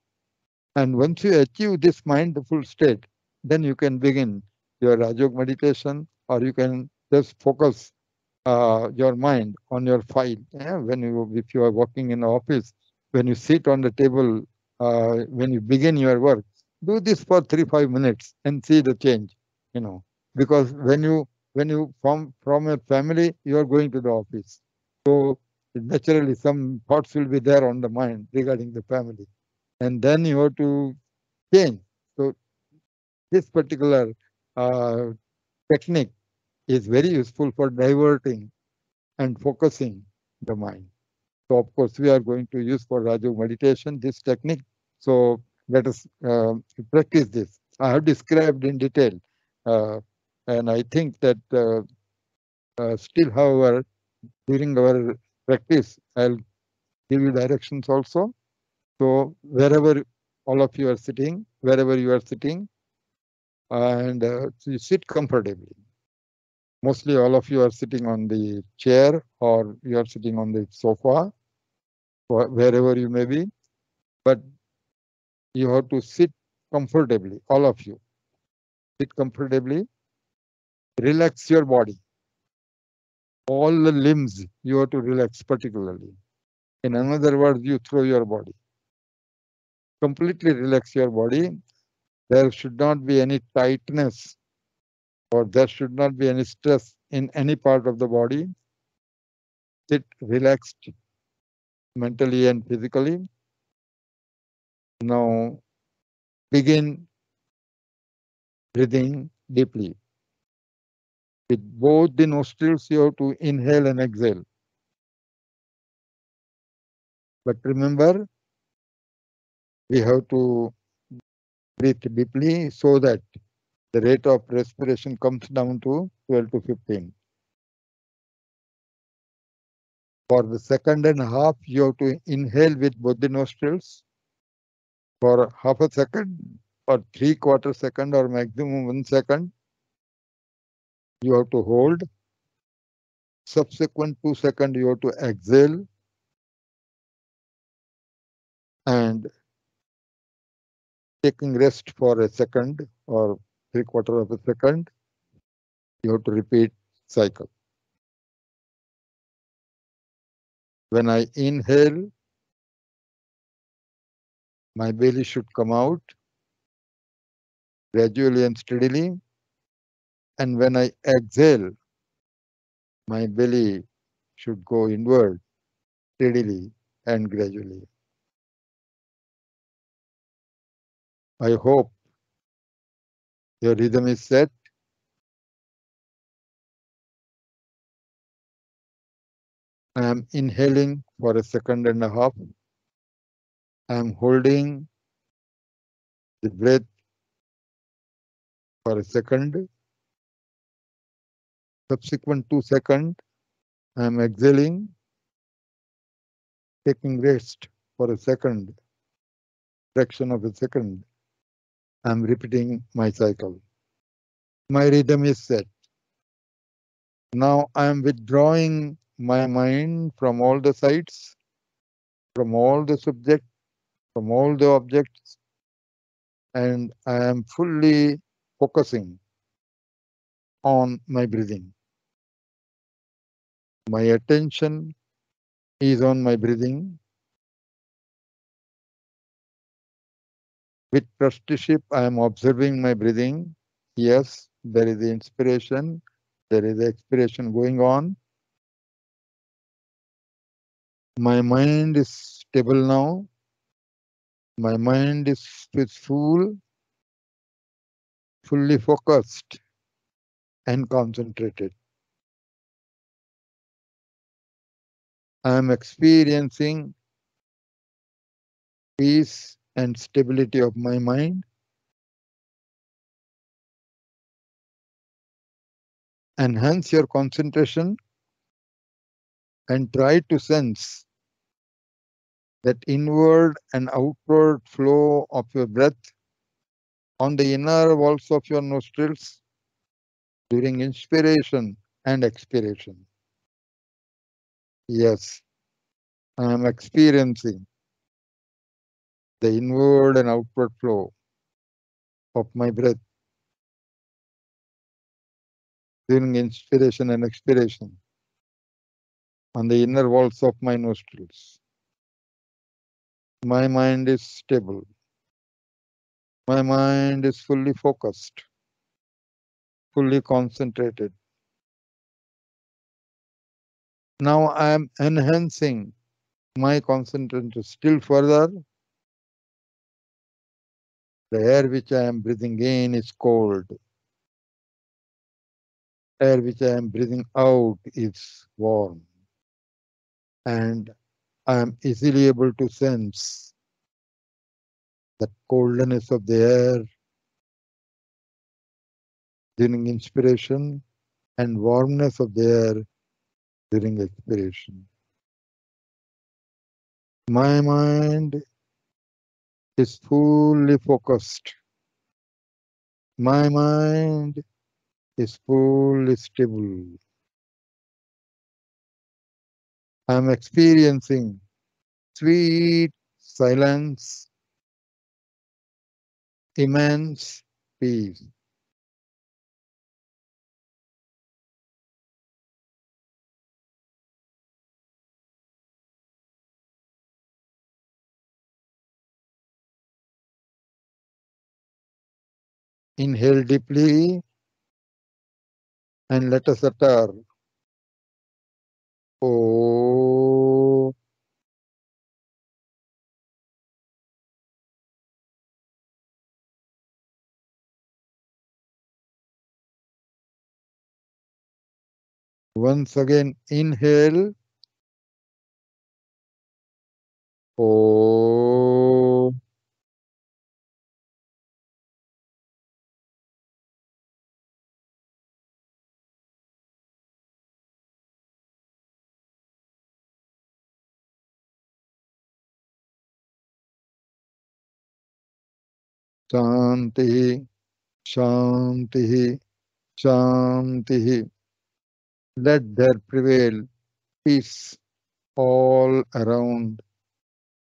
And once you achieve this mindful state, then you can begin your Rajyog meditation or you can just focus uh, your mind on your file. Yeah? When you, if you are working in office, when you sit on the table, uh, when you begin your work, do this for three, five minutes and see the change, you know, because when you, when you from, from your family, you are going to the office. So naturally some thoughts will be there on the mind regarding the family. And then you have to change. So this particular uh, technique is very useful for diverting and focusing the mind. So of course we are going to use for Rajyog meditation this technique. So let us uh, practice this. I have described in detail uh, and I think that uh, uh, still however during our practice I'll give you directions also. So wherever all of you are sitting, wherever you are sitting, and uh, you sit comfortably mostly all of you are sitting on the chair or you are sitting on the sofa, wherever you may be, but you have to sit comfortably, all of you. Sit comfortably, relax your body. All the limbs you have to relax particularly. In another words, you throw your body. Completely relax your body. There should not be any tightness or there should not be any stress in any part of the body. Sit relaxed mentally and physically. Now begin breathing deeply. With both the nostrils, you have to inhale and exhale. But remember, we have to breathe deeply so that the rate of respiration comes down to 12 to 15. For the second and half, you have to inhale with both the nostrils for half a second or three quarter second or maximum one second. You have to hold. Subsequent two second, you have to exhale. And taking rest for a second or three quarter of a second. You have to repeat cycle. When I inhale, my belly should come out gradually and steadily. And when I exhale, my belly should go inward steadily and gradually. I hope your rhythm is set. I am inhaling for a second and a half. I am holding the breath for a second. Subsequent two seconds, I am exhaling, taking rest for a second, fraction of a second. I'm repeating my cycle. My rhythm is set. Now I am withdrawing my mind from all the sides, from all the subject, from all the objects, and I am fully focusing on my breathing. My attention is on my breathing. With trusteeship, I am observing my breathing. Yes, there is the inspiration, there is the expiration going on. My mind is stable now. My mind is peaceful, fully focused and concentrated. I am experiencing peace and stability of my mind. Enhance your concentration and try to sense that inward and outward flow of your breath on the inner walls of your nostrils during inspiration and expiration. Yes, I am experiencing the inward and outward flow of my breath during inspiration and expiration on the inner walls of my nostrils. My mind is stable. My mind is fully focused, fully concentrated. Now I am enhancing my concentration still further. The air which I am breathing in is cold. Air which I am breathing out is warm and I am easily able to sense the coldness of the air during inspiration and warmness of the air during expiration. My mind is fully focused. My mind is fully stable. I am experiencing sweet silence, immense peace. Inhale deeply and let us utter O. Once again, inhale. O Shanti, Shanti, Shanti. Let there prevail peace all around.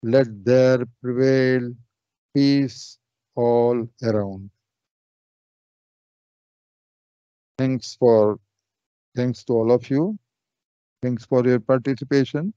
Let there prevail peace all around. Thanks for thanks to all of you. Thanks for your participation.